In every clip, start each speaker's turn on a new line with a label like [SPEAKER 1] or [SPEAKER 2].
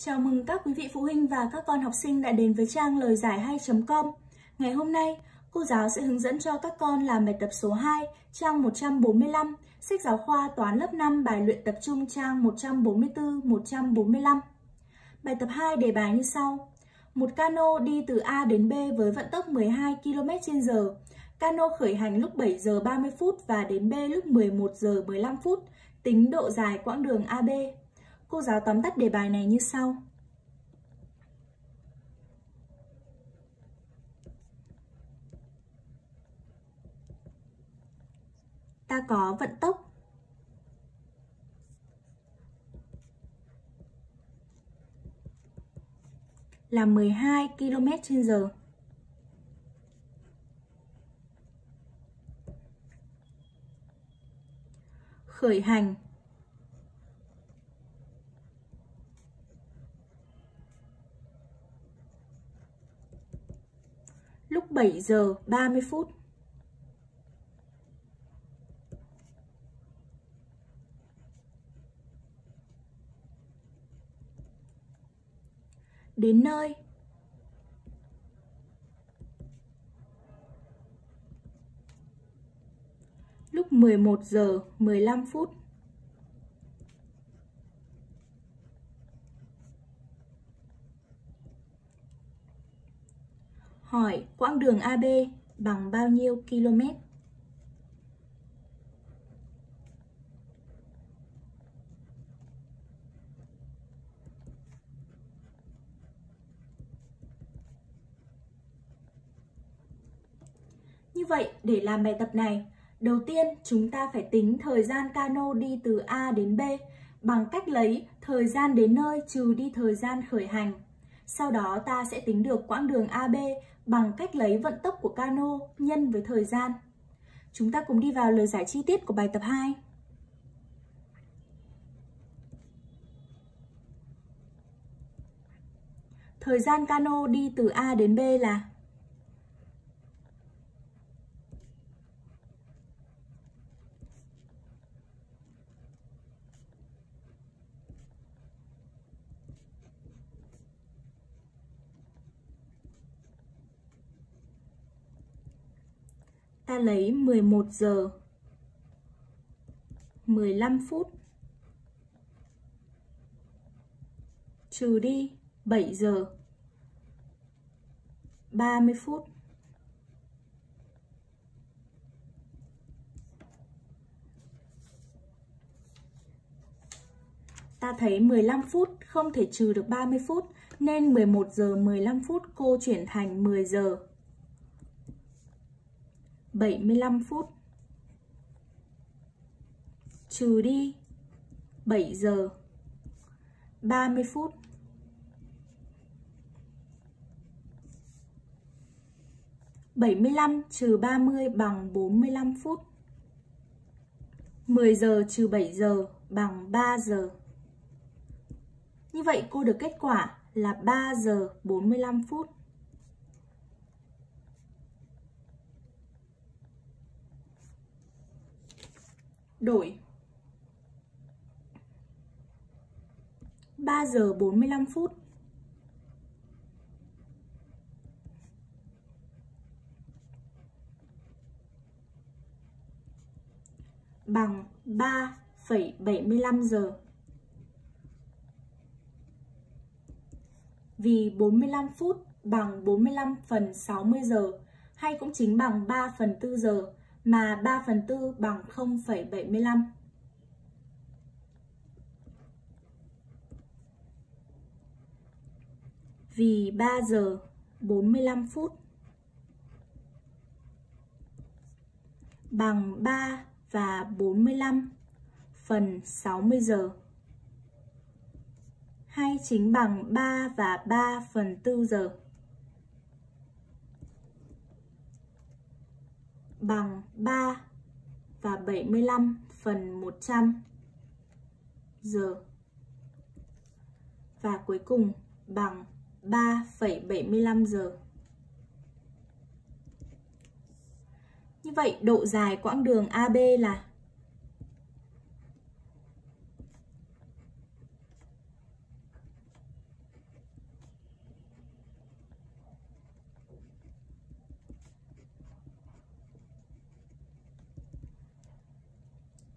[SPEAKER 1] Chào mừng các quý vị phụ huynh và các con học sinh đã đến với trang lời giải 2.com. Ngày hôm nay, cô giáo sẽ hướng dẫn cho các con làm bài tập số 2, trang 145, sách giáo khoa toán lớp 5 bài luyện tập trung trang 144-145. Bài tập 2 đề bài như sau. Một cano đi từ A đến B với vận tốc 12 km/h. Cano khởi hành lúc 7 giờ 30 phút và đến B lúc 11 giờ 15 phút. Tính độ dài quãng đường AB. Cô giáo tóm tắt đề bài này như sau. Ta có vận tốc. Là 12 km h Khởi hành lúc 7 giờ 30 phút. Đến nơi lúc 11 giờ 15 phút. Hỏi quãng đường AB bằng bao nhiêu km? Như vậy, để làm bài tập này, đầu tiên chúng ta phải tính thời gian cano đi từ A đến B bằng cách lấy thời gian đến nơi trừ đi thời gian khởi hành. Sau đó ta sẽ tính được quãng đường AB bằng cách lấy vận tốc của cano nhân với thời gian. Chúng ta cùng đi vào lời giải chi tiết của bài tập 2. Thời gian cano đi từ A đến B là ta lấy 11 giờ. 15 phút. Trừ đi 7 giờ. 30 phút. Ta thấy 15 phút không thể trừ được 30 phút, nên 11 giờ 15 phút cô chuyển thành 10 giờ. 75 phút. Trừ đi 7 giờ. 30 phút. Bảy mươi lăm trừ ba mươi bằng bốn mươi lăm phút. mười giờ trừ bảy giờ bằng ba giờ. Như vậy cô được kết quả là ba giờ bốn mươi lăm phút. Đổi 3 giờ 45 phút bằng 3,75 giờ. Vì 45 phút bằng 45 phần 60 giờ hay cũng chính bằng 3 phần 4 giờ mà 3 phần 4 bằng 0,75. Vì 3 giờ 45 phút bằng 3 và 45 phần 60 giờ hay chính bằng 3 và 3 phần 4 giờ. Bằng 3 và 75 phần 100 giờ. Và cuối cùng bằng 3,75 giờ. Như vậy độ dài quãng đường AB là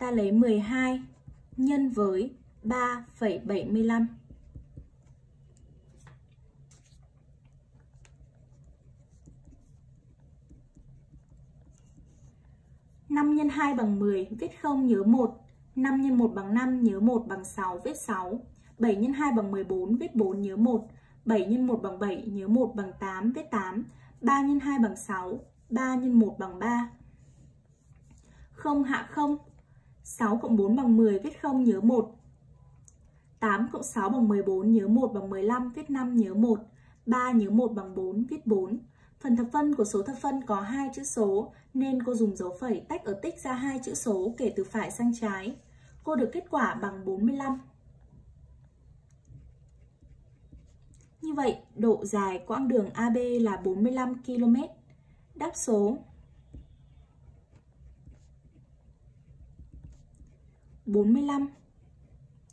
[SPEAKER 1] Ta lấy 12 nhân với 3,75. 5 x 2 bằng 10, viết 0 nhớ 1. 5 x 1 bằng 5, nhớ 1 bằng 6, viết 6. 7 x 2 bằng 14, viết 4, nhớ 1. 7 x 1 bằng 7, nhớ 1 bằng 8, viết 8. 3 x 2 bằng 6, 3 x 1 bằng 3. 0 hạ 0. 6 cộng 4 bằng 10, viết 0, nhớ 1. 8 cộng 6 bằng 14, nhớ 1 bằng 15, viết 5, nhớ 1. 3 nhớ 1 bằng 4, viết 4. Phần thập phân của số thập phân có hai chữ số nên cô dùng dấu phẩy tách ở tích ra hai chữ số kể từ phải sang trái. Cô được kết quả bằng 45. Như vậy, độ dài quãng đường AB là 45 km. Đáp số 45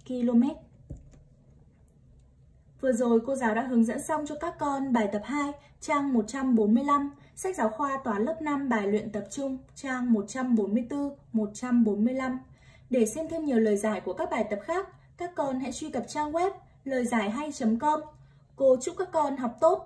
[SPEAKER 1] km. Vừa rồi cô giáo đã hướng dẫn xong cho các con bài tập 2, trang 145, sách giáo khoa toán lớp 5 bài luyện tập trung, trang 144, 145. Để xem thêm nhiều lời giải của các bài tập khác, các con hãy truy cập trang web lời giải hay.com. Cô chúc các con học tốt!